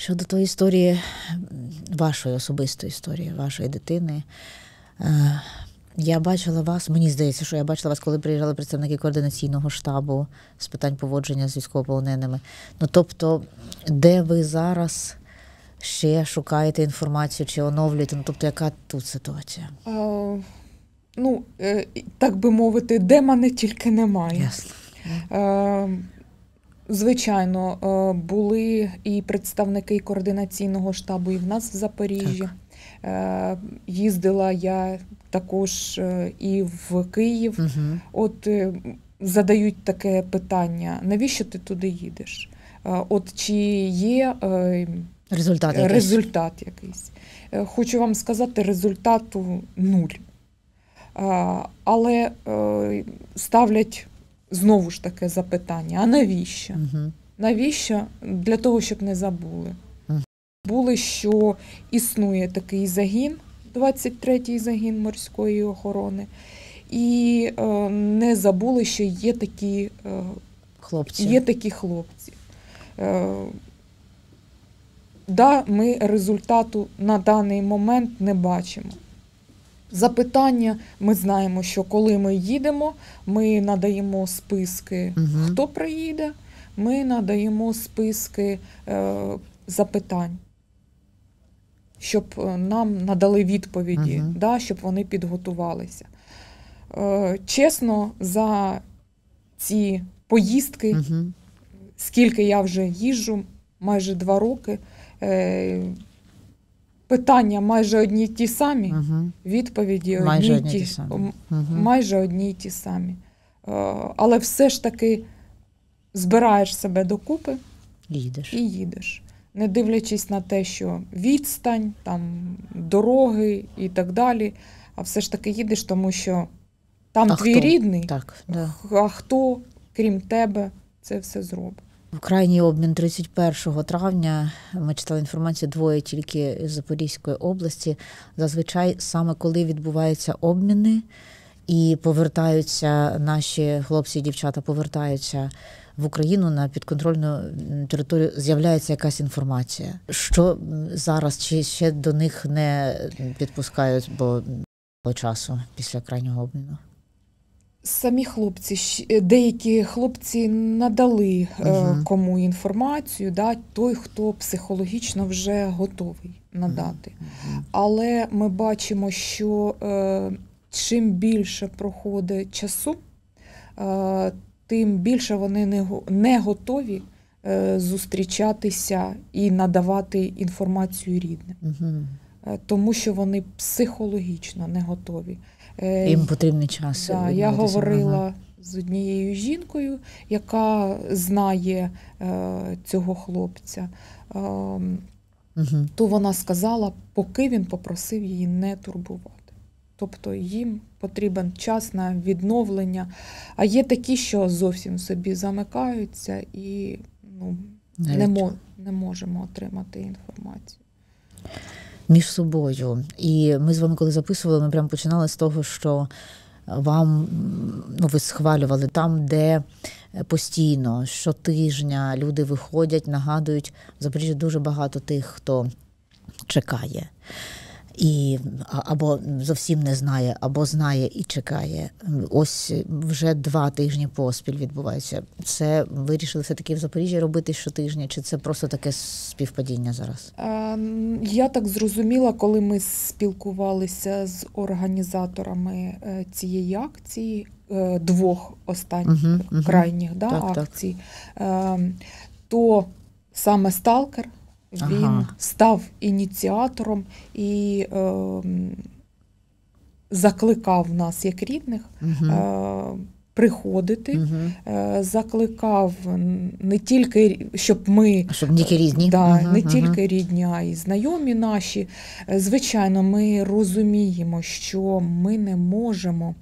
щодо тої історії, вашої особистої історії, вашої дитини. Е, я бачила вас, мені здається, що я бачила вас, коли приїжджали представники координаційного штабу з питань поводження з військовополоненими. Ну тобто, де ви зараз ще шукаєте інформацію чи оновлюєте? Ну тобто, яка тут ситуація? А, ну, е, так би мовити, де мене тільки немає. Ясно. Е, Звичайно, е, були і представники координаційного штабу і в нас в Запоріжжі. Е, Їздила я також е, і в Київ. Угу. От задають таке питання: навіщо ти туди їдеш? От чи є Результат якийсь? результат якийсь? Хочу вам сказати, результату нуль. Але ставлять знову ж таке запитання: а навіщо? Угу. Навіщо? Для того, щоб не забули. Мгм. Були, що існує такий загін, 23-й загін морської охорони, і е, не забули, що є такі, е, Хлопці. є такі хлопці. Е, да, ми результату на даний момент не бачимо. Запитання, ми знаємо, що коли ми їдемо, ми надаємо списки, Мгм. хто приїде, ми надаємо списки е, запитань, щоб е, нам надали відповіді, Мгм. да, щоб вони підготувалися. Е, чесно, за ці поїздки, Угу. скільки я вже їжджу, майже два роки, е, питання майже одні й ті самі, Угу. відповіді Майже одні, й одні ті, ті самі. Угу. майже одні й ті самі. Але все ж таки збираєш себе докупи Їдеш. і їдеш. Не дивлячись на те, що відстань, там, дороги і так далі. А все ж таки їдеш, тому що там А твій хто? рідний, Так, да. а хто, крім тебе, це все зробить. В крайній обмін 31 травня ми читали інформацію двоє тільки з Запорізької області. Зазвичай саме коли відбуваються обміни і повертаються наші хлопці і дівчата повертаються в Україну на підконтрольну територію, з'являється якась інформація. Що зараз чи ще до них не підпускають, бо часу після крайнього обміну? Самі хлопці, деякі хлопці надали е, Мгм. кому інформацію, да, той, хто психологічно вже готовий надати. Але ми бачимо, що е, чим більше проходить часу, е, тим більше вони не, не готові е, зустрічатися і надавати інформацію рідним. Е, тому що вони психологічно не готові. Е, Їм потрібний час. Да, я говорила Ага. з однією жінкою, яка знає е, цього хлопця. Е, Мгм. то вона сказала, поки він попросив її не турбувати. Тобто їм потрібен час на відновлення. А є такі, що зовсім собі замикаються і ну, не, Навіть мо, не можемо отримати інформацію. Між собою. І ми з вами, коли записували, ми прямо починали з того, що вам ну, ви схвалювали там, де постійно, щотижня люди виходять, нагадують, в Запоріжжі дуже багато тих, хто чекає. І або зовсім не знає, або знає і чекає. Ось вже два тижні поспіль відбувається. Це вирішили все таки в Запоріжжі робити щотижня, чи це просто таке співпадіння зараз? Е, Я так зрозуміла, коли ми спілкувалися з організаторами е, цієї акції, е, двох останніх Мгм, мгм. крайніх да, Так, так. акцій, е, то саме Сталкер він Ага. став ініціатором і е, закликав нас, як рідних, Угу. е, приходити. Угу. е, Закликав не тільки щоб ми Щоб тільки різні. Да, Мгм, не тільки рідні, а й знайомі наші. Е, Звичайно, ми розуміємо, що ми не можемо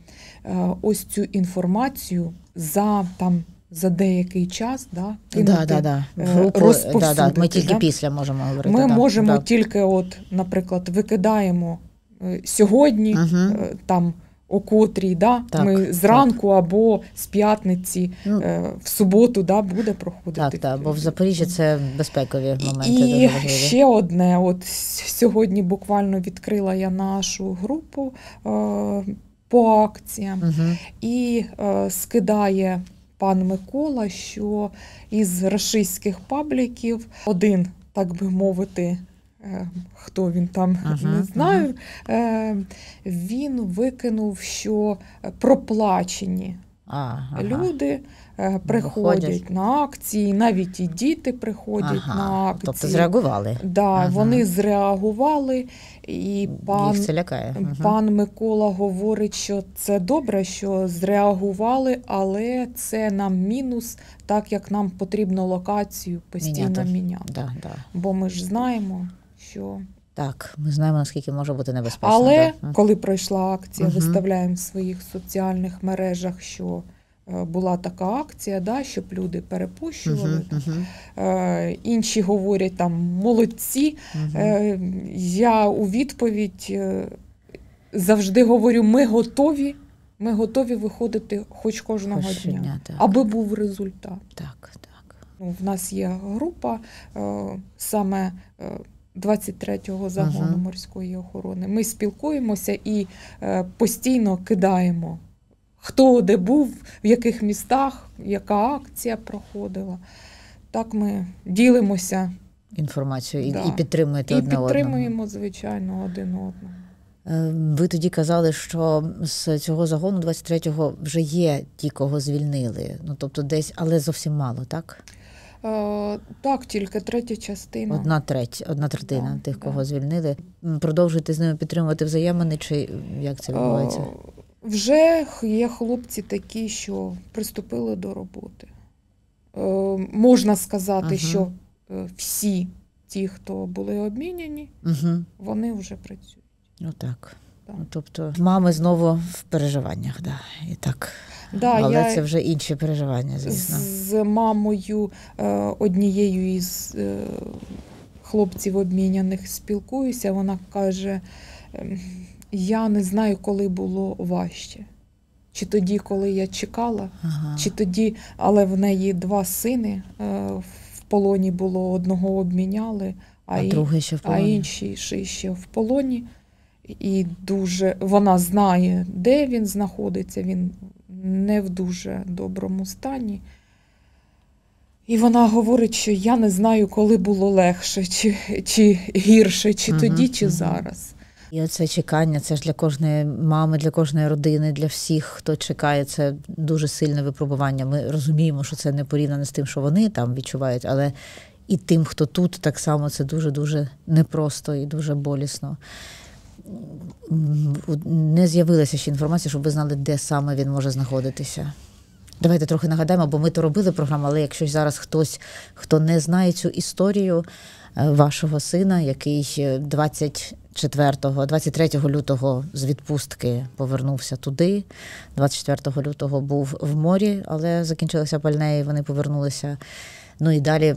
е, ось цю інформацію за там за деякий час да, кинути. Да, да, да. е, В да, да. Ми тільки да. після можемо говорити. Ми да, можемо да. тільки, от, наприклад, викидаємо е, сьогодні е, там о котрій, да? Так, ми зранку або з п'ятниці Ну, в суботу да, буде проходити. Так, так, бо в Запоріжжі це безпекові моменти. І дуже ще одне: от сьогодні буквально відкрила я нашу групу е, по акціям, Мгм. і е, скидає пан Микола, що із рашистських пабліків один, так би мовити, е, хто він там Ага, не знаю, е, він викинув, що проплачені ага. люди е, приходять Виходять. на акції, навіть і діти приходять Ага. на акції. Тобто зреагували. Да, Ага. Вони зреагували, і пан, Їх це лякає. Мгм. пан Микола говорить, що це добре, що зреагували, але це нам мінус, так як нам потрібно локацію постійно Міняти. міняти. Да, да. Бо ми ж знаємо, що. Так, ми знаємо, наскільки може бути небезпечно. Але да. Коли пройшла акція, Мгм. виставляємо в своїх соціальних мережах, що була така акція, да, щоб люди перепущували. Мгм, там. мгм, Е, інші говорять там молодці. мгм. Е, я у відповідь е, завжди говорю: ми готові, ми готові виходити хоч кожного Хоч дня, щодня, так. аби був результат. Так, так. Ну, в нас є група е, саме е, 23-го загону Мгм. морської охорони. Ми спілкуємося і е, постійно кидаємо, хто де був, в яких містах, яка акція проходила. Так ми ділимося Інформацію і, Да. і підтримуєте і одне одного. підтримуємо, звичайно, один одного. Е, Ви тоді казали, що з цього загону 23-го вже є ті, кого звільнили. Ну тобто десь, але зовсім мало, так? Е, так, тільки третя частина. Одна треть, одна третина Да, тих, да. кого звільнили. Продовжуєте з ними підтримувати взаємини, чи як це відбувається? Е, Вже є хлопці такі, що приступили до роботи. Е, Можна сказати, Ага. що е, всі ті, хто були обміняні, Угу. вони вже працюють. Ну так. Так. Ну, тобто мами знову в переживаннях, да. І так. Да, Але я це вже інші переживання, звісно. з мамою е, однією із е, хлопців обміняних спілкуюся. Вона каже: ем, я не знаю, коли було важче. Чи тоді, коли я чекала, Ага. Чи тоді, але в неї два сини е, в полоні було, одного обміняли, а, А і- другий ще в а полоні. інший ще, ще в полоні. І дуже вона знає, де він знаходиться, він не в дуже доброму стані. І вона говорить, що я не знаю, коли було легше, чи, чи гірше, чи Мгм, тоді, чи мгм. зараз. І оце чекання, це ж для кожної мами, для кожної родини, для всіх, хто чекає, це дуже сильне випробування. Ми розуміємо, що це не порівняно з тим, що вони там відчувають, але і тим, хто тут, так само це дуже-дуже непросто і дуже болісно. Не з'явилася ще інформація, щоб ви знали, де саме він може знаходитися. Давайте трохи нагадаємо, бо ми то робили програму, але якщо зараз хтось, хто не знає цю історію вашого сина, який е, 24, 23 лютого з відпустки повернувся туди, 24 лютого був в морі, але закінчилося пальне, і вони повернулися. Ну і далі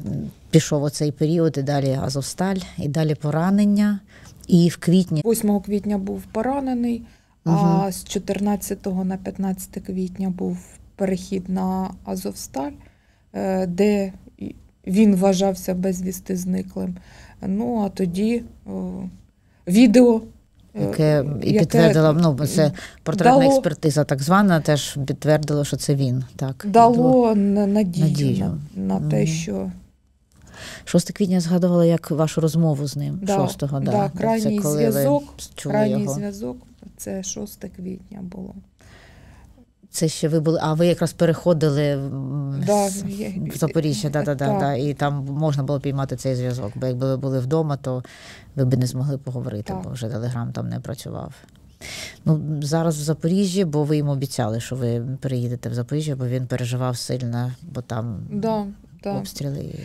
пішов оцей період, і далі Азовсталь, і далі поранення. І в квітні 8 квітня був поранений, Мгм. а з 14 на 15 квітня був перехід на Азовсталь, е, де він вважався безвісти зниклим. Ну а тоді о, відео. е, яке і яке підтвердила, ну це портретна дало- експертиза, так звана, теж підтвердило, що це він. Так дало на- надію, Надію. На, на те, що 6 квітня згадувала як вашу розмову з ним. Да, 6-го, да. да, крайній зв'язок, крайній зв'язок це 6 квітня було. Це ще ви були, а ви якраз переходили Да, з- в Запоріжжя, да, да, да, да, і там можна було піймати цей зв'язок. Бо якби ви були вдома, то ви б не змогли поговорити, Так. бо вже телеграм там не працював. Ну, зараз в Запоріжжі, бо ви йому обіцяли, що ви переїдете в Запоріжжя, бо він переживав сильно, бо там Да, да. обстріли.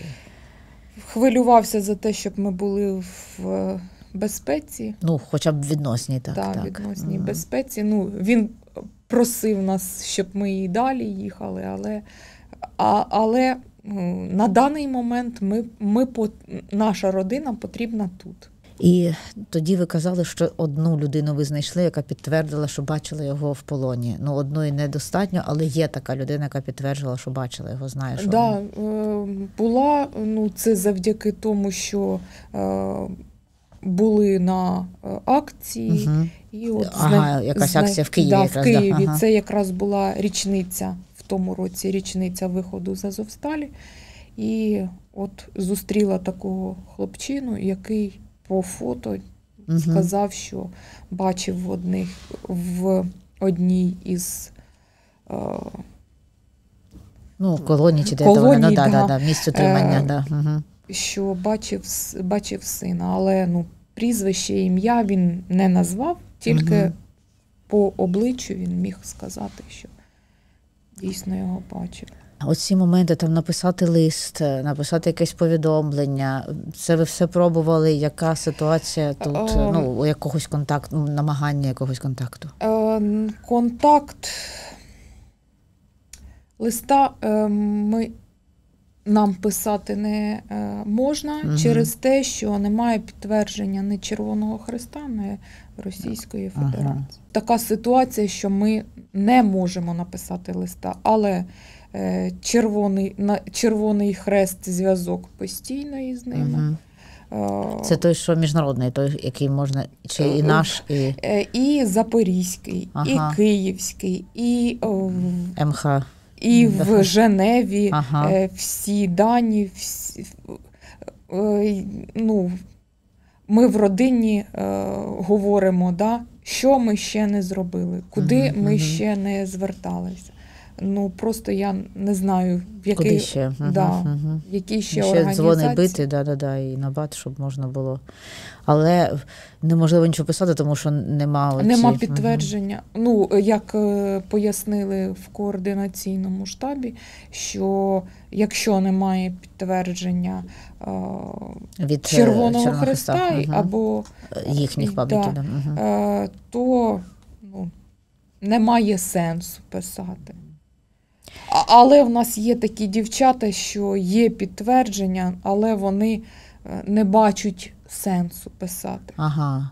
хвилювався за те, щоб ми були в безпеці, Ну, хоча б відносні, так. та так. відносній Мгм. безпеці. Ну, він просив нас, щоб ми і далі їхали, але, а, але ну, на даний момент ми, ми, наша родина потрібна тут. І тоді ви казали, що одну людину ви знайшли, яка підтвердила, що бачила його в полоні. Ну, одної недостатньо, але є така людина, яка підтверджувала, що бачила його, знає, що Да, е, була, ну це завдяки тому, що е, були на е, акції. Мгм. І от Ага, якась акція в Києві Да, якраз, в Києві. ага. Це якраз була річниця в тому році, річниця виходу з Азовсталі. І от зустріла такого хлопчину, який по фото Мгм. сказав, що бачив в одних в одній із е, Ну, колонії чи де Колонії, то вони, ну, да, да. да, да, місць утримання, Е, да. Угу. Що бачив, с- бачив сина, але ну, прізвище, ім'я він не назвав, тільки Мгм. по обличчю він міг сказати, що дійсно його бачив. Оці моменти там написати лист, написати якесь повідомлення. Це ви все пробували? Яка ситуація тут? Ем. Ну, якогось контакту, ну, намагання якогось контакту? Е, контакт листа е, ми, нам писати не е, можна Мгм. через те, що немає підтвердження ні Червоного Христа, ні Російської Ага. Федерації. Така ситуація, що ми не можемо написати листа, але е, червоний, на, червоний хрест зв'язок постійно із ними. Угу. Е, Це той, що міжнародний, той, який можна, чи і наш, і і Запорізький, Ага. і Київський, і МХ. І в Женеві Ага. е, всі дані, всі, е, ну, ми в родині е, говоримо, да, що ми ще не зробили, куди ми ще не зверталися. Ну просто я не знаю, в який, Куди ще? Угу, да, угу. в якій ще, Ще організації. дзвони бити, да, да, да, і набат, щоб можна було. Але неможливо нічого писати, тому що нема оці... Нема підтвердження. Ну, як е, пояснили в координаційному штабі, що якщо немає підтвердження е, від е, Червоного Христа Мгм. або їхніх пабліків. Да. Е, то ну, немає сенсу писати. Але в нас є такі дівчата, що є підтвердження, але вони е, не бачать сенсу писати. Ага.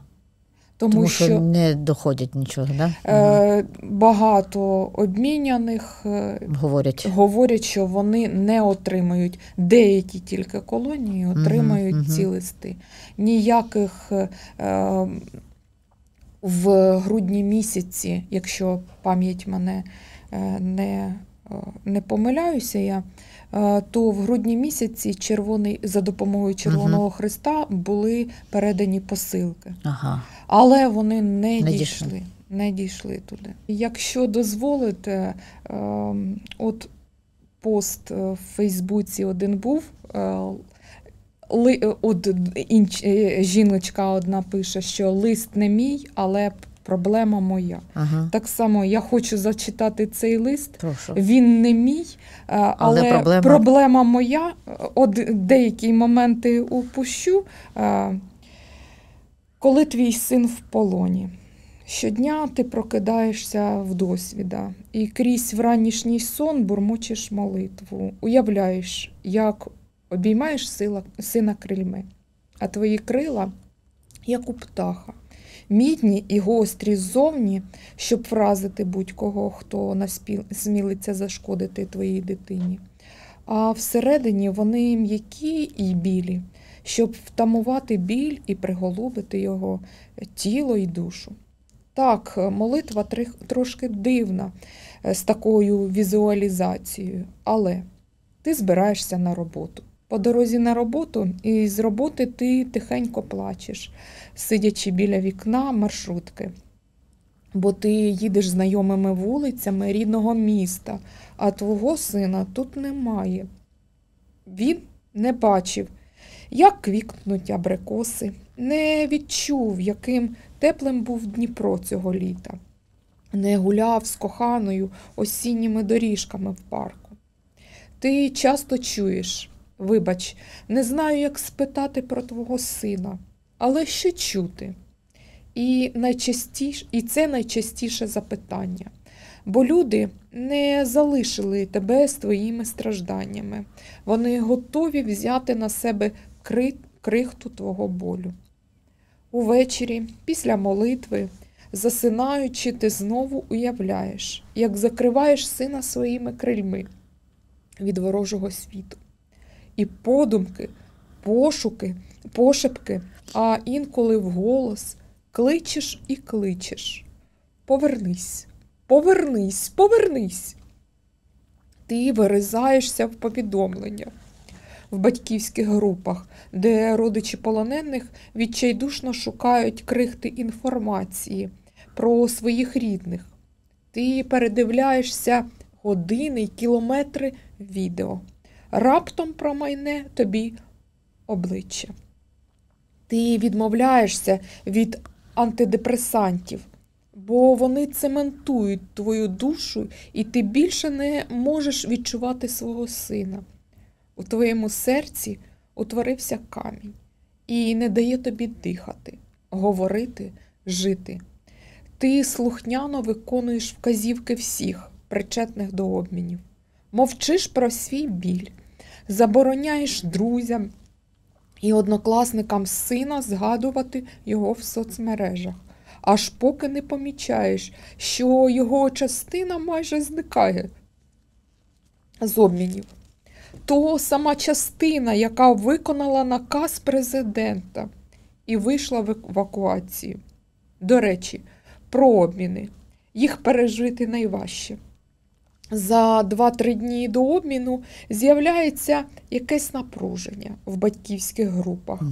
Тому, Тому що, що не доходять нічого, да? Е, багато обміняних е, Говорять. говорять, що вони не отримають деякі тільки колонії, отримають мгм. ці листи. Ніяких е, е, в грудні місяці, якщо пам'ять мене е, не, не помиляюся я. е, То в грудні місяці червоний за допомогою Червоного Христа були передані посилки. Ага. Але вони не, Не дійшли. дійшли. Не дійшли туди. Якщо дозволите, ем, от пост е, в Фейсбуці один був. е, е, от е, жіночка одна пише, що лист не мій, але проблема моя. Ага. Так само я хочу зачитати цей лист. Прошу. Він не мій, е, але, проблема- проблема... моя. От деякі моменти упущу. Е, Коли твій син в полоні, щодня ти прокидаєшся в досвіда і крізь вранішній сон бурмочеш молитву, уявляєш, як обіймаєш сила, сина крильми, а твої крила, як у птаха, мідні і гострі ззовні, щоб вразити будь-кого, хто насмілиться зашкодити твоїй дитині. А всередині вони м'які і білі, щоб втамувати біль і приголубити його тіло і душу. Так, молитва трошки дивна е, з такою візуалізацією, але ти збираєшся на роботу. По дорозі на роботу, і з роботи ти тихенько плачеш, сидячи біля вікна маршрутки. Бо ти їдеш знайомими вулицями рідного міста, а твого сина тут немає. Він не бачив, як квікнуть абрикоси, не відчув, яким теплим був Дніпро цього літа, не гуляв з коханою осінніми доріжками в парку. Ти часто чуєш, вибач, не знаю, як спитати про твого сина, але що чути? І, найчастіш, і це найчастіше запитання. Бо люди не залишили тебе з твоїми стражданнями. Вони готові взяти на себе кри- крихту твого болю. Увечері, після молитви, засинаючи, ти знову уявляєш, як закриваєш сина своїми крильми від ворожого світу. І подумки, пошуки, пошепки, а інколи вголос кличеш і кличеш. Повернись, повернись, повернись. Ти виризаєшся в повідомлення в батьківських групах, де родичі полонених відчайдушно шукають крихти інформації про своїх рідних. Ти передивляєшся години й кілометри відео. Раптом промайне тобі обличчя. Ти відмовляєшся від антидепресантів, бо вони цементують твою душу, і ти більше не можеш відчувати свого сина. У твоєму серці утворився камінь і не дає тобі дихати, говорити, жити. Ти слухняно виконуєш вказівки всіх, причетних до обмінів, мовчиш про свій біль, забороняєш друзям і однокласникам сина згадувати його в соцмережах, аж поки не помічаєш, що його частина майже зникає з обмінів. То сама частина, яка виконала наказ президента і вийшла в евакуацію. До речі, про обміни. Їх пережити найважче. За 2-3 дні до обміну з'являється якесь напруження в батьківських групах.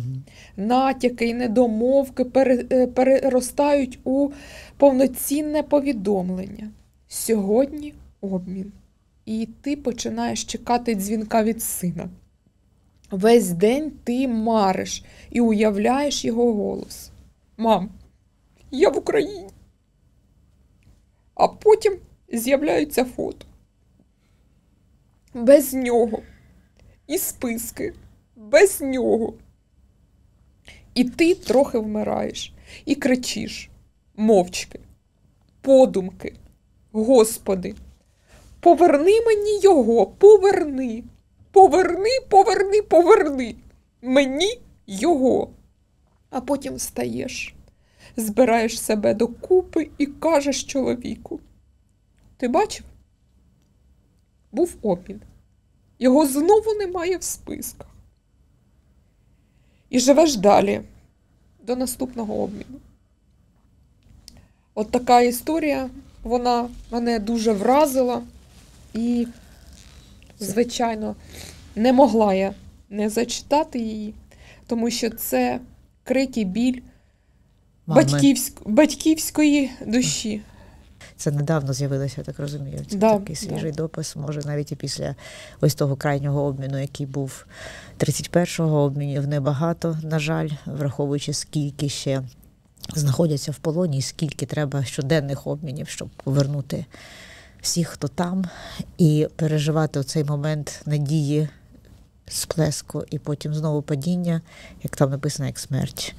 Натяки і недомовки е, переростають у повноцінне повідомлення. Сьогодні обмін. І ти починаєш чекати дзвінка від сина. Весь день ти мариш і уявляєш його голос. Мам, я в Україні. А потім з'являються фото. Без нього. І списки. Без нього. І ти трохи вмираєш і кричиш мовчки, подумки. Господи, поверни мені його, поверни. Поверни, поверни, поверни. Мені його. А потім встаєш, збираєш себе докупи і кажеш чоловіку. Ти бачив? Був обмін. Його знову немає в списках. І живеш далі до наступного обміну. От така історія, вона мене дуже вразила і, звичайно, не могла я не зачитати її, тому що це крик і біль Мами. батьківськ... батьківської душі. Це недавно з'явилося, я так розумію. Це Да, такий да. свіжий допис, може навіть і після ось того крайнього обміну, який був 31-го обмінів небагато, на жаль, враховуючи скільки ще знаходяться в полоні, і скільки треба щоденних обмінів, щоб повернути всіх, хто там, і переживати оцей момент надії, сплеску, і потім знову падіння, як там написано, як смерть.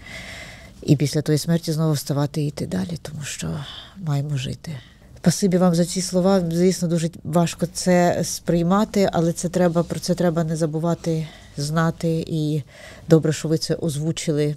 І після тої смерті знову вставати і йти далі, тому що маємо жити. Спасибі вам за ці слова. Звісно, дуже важко це сприймати, але це треба про це треба не забувати знати. І добре, що ви це озвучили